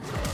my.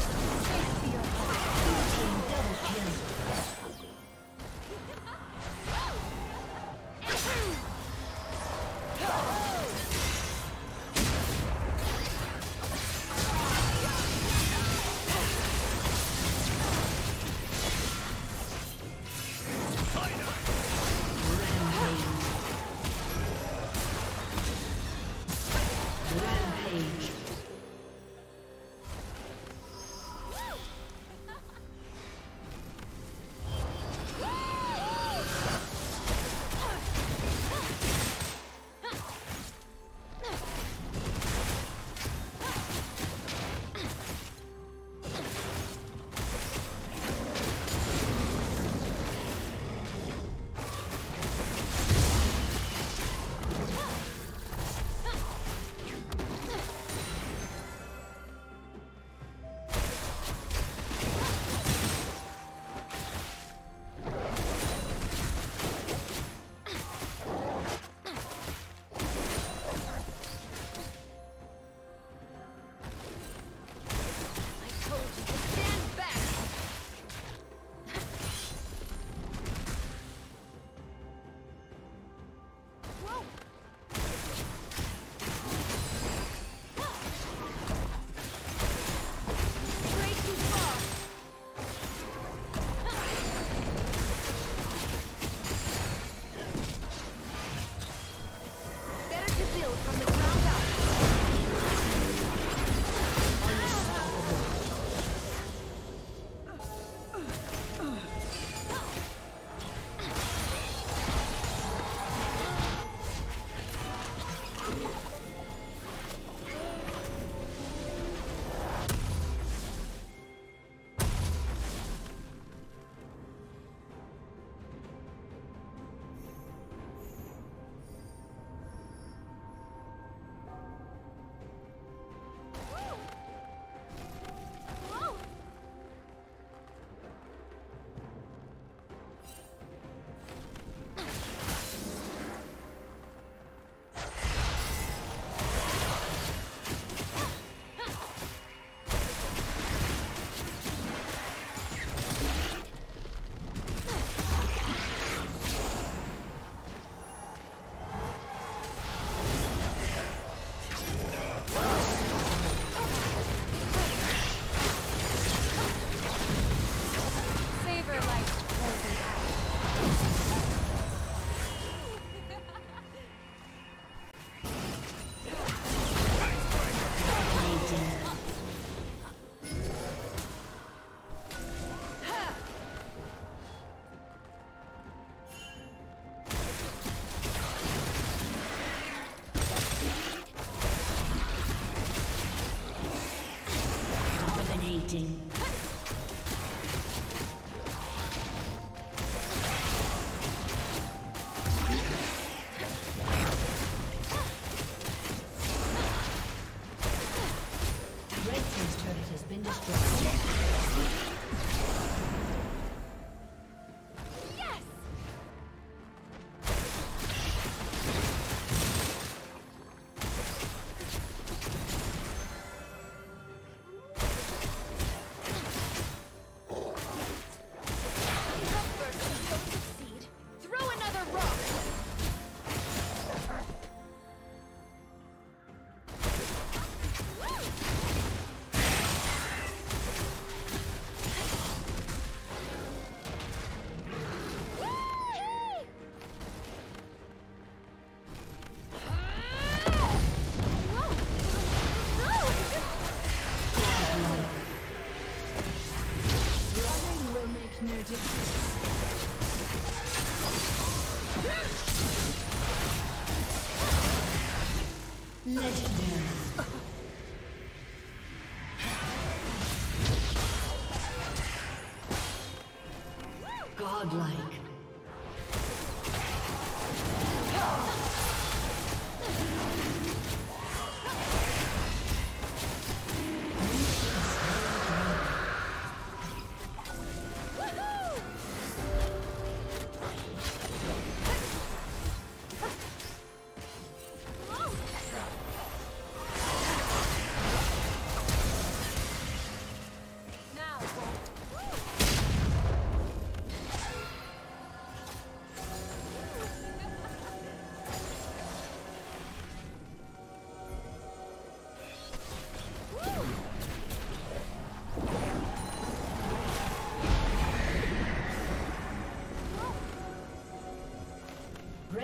Godlike.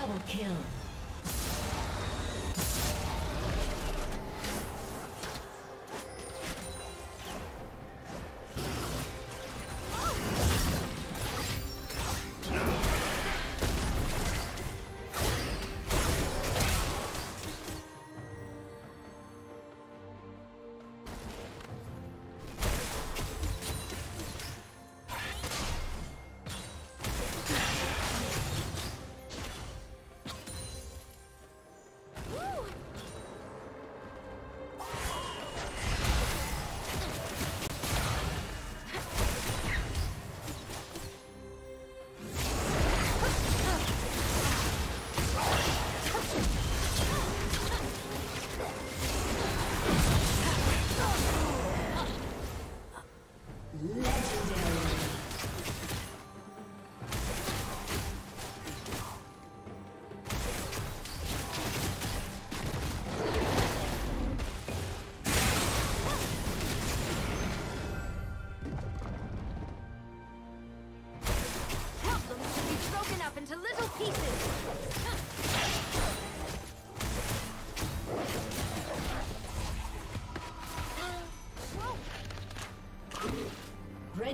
Double kill.